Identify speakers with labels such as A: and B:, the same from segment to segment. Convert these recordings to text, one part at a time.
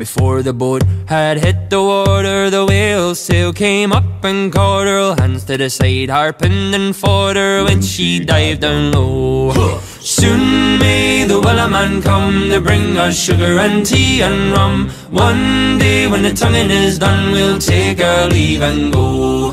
A: before the boat had hit the water, the whale sail came up and caught her. Hands to the side, harping and fought her when she dived down low. Soon may the man come to bring us sugar and tea and rum. One day when the tonguing is done, we'll take our leave and go.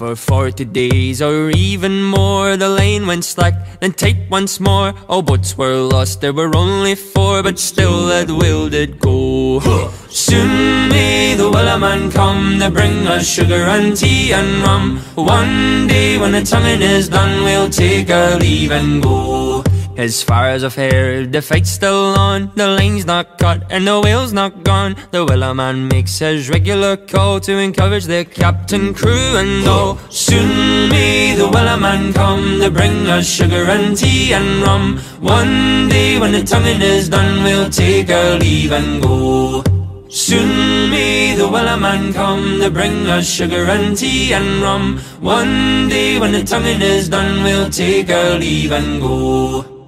A: for forty days or even more. The lane went slack, then tight once more. All boats were lost, there were only four But still that whale did go. Soon may the man come To bring us sugar and tea and rum. One day when the tonguing is done We'll take our leave and go as far as I've heard, the fight's still on. The line's not cut and the whale's not gone. The man makes his regular call To encourage the captain, crew and all. Soon may the man come To bring us sugar and tea and rum. One day when the tonguing is done We'll take our leave and go. Soon may the man come to bring us sugar and tea and rum. One day when the tonguing is done, we'll take our leave and go.